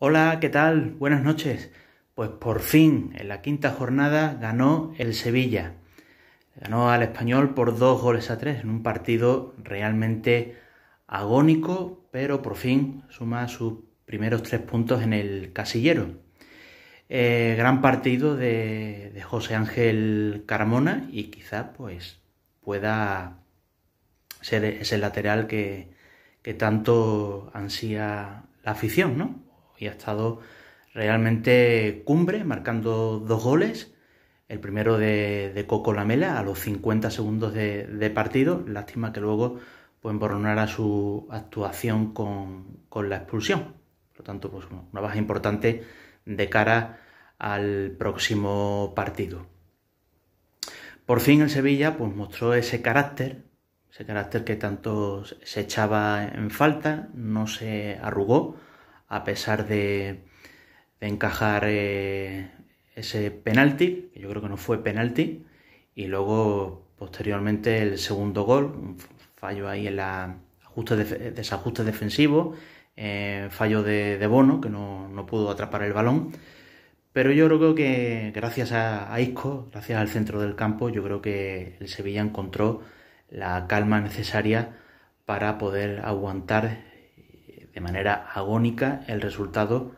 Hola, ¿qué tal? Buenas noches. Pues por fin, en la quinta jornada ganó el Sevilla. Ganó al español por dos goles a tres en un partido realmente agónico, pero por fin suma sus primeros tres puntos en el casillero. Eh, gran partido de, José Ángel Carmona y quizá pues pueda ser ese lateral que, que tanto ansía la afición, ¿no? Y ha estado realmente cumbre, marcando dos goles. El primero de, Coco Lamela a los 50 segundos de, partido. Lástima que luego pues, emborronara su actuación con, la expulsión. Por lo tanto, pues, una baja importante de cara al próximo partido. Por fin el Sevilla pues, mostró ese carácter, ese carácter que tanto se echaba en falta, no se arrugó a pesar de, encajar eh, ese penalti, que yo creo que no fue penalti, y luego posteriormente el segundo gol, un fallo ahí en la ajuste desajuste defensivo, eh, fallo de, Bono, que no, pudo atrapar el balón. Pero yo creo que gracias a, a, Isco, gracias al centro del campo, yo creo que el Sevilla encontró la calma necesaria para poder aguantar de manera agónica el resultado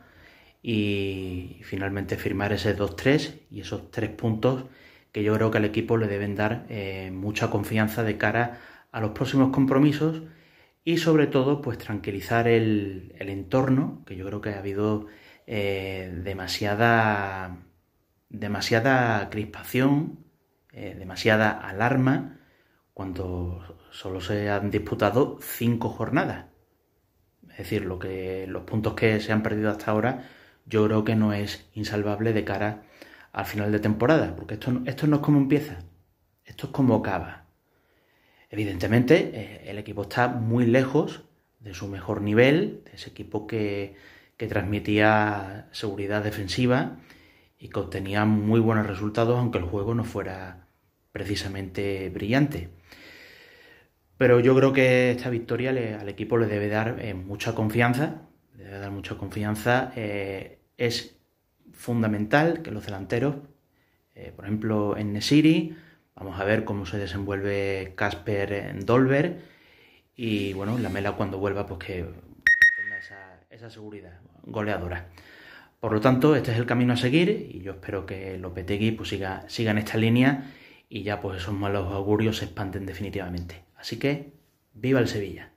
y finalmente firmar ese 2-3 y esos tres puntos que yo creo que al equipo le deben dar eh, mucha confianza de cara a los próximos compromisos y sobre todo pues tranquilizar el, entorno que yo creo que ha habido eh, demasiada demasiada crispación eh, demasiada alarma cuando solo se han disputado cinco jornadas es decir lo que los puntos que se han perdido hasta ahora yo creo que no es insalvable de cara al final de temporada, porque esto, esto no es como empieza, esto es como acaba. Evidentemente, eh, el equipo está muy lejos de su mejor nivel, de ese equipo que, que transmitía seguridad defensiva y que obtenía muy buenos resultados, aunque el juego no fuera precisamente brillante. Pero yo creo que esta victoria al equipo le debe dar eh, mucha confianza, debe dar mucha confianza eh, es fundamental que los delanteros, eh, por ejemplo en Nesiri, vamos a ver cómo se desenvuelve Casper en Dolber y bueno, la Mela cuando vuelva pues que tenga esa, seguridad goleadora. Por lo tanto, este es el camino a seguir y yo espero que Lopetegui pues, siga, siga en esta línea y ya pues esos malos augurios se expanden definitivamente. Así que, ¡viva el Sevilla!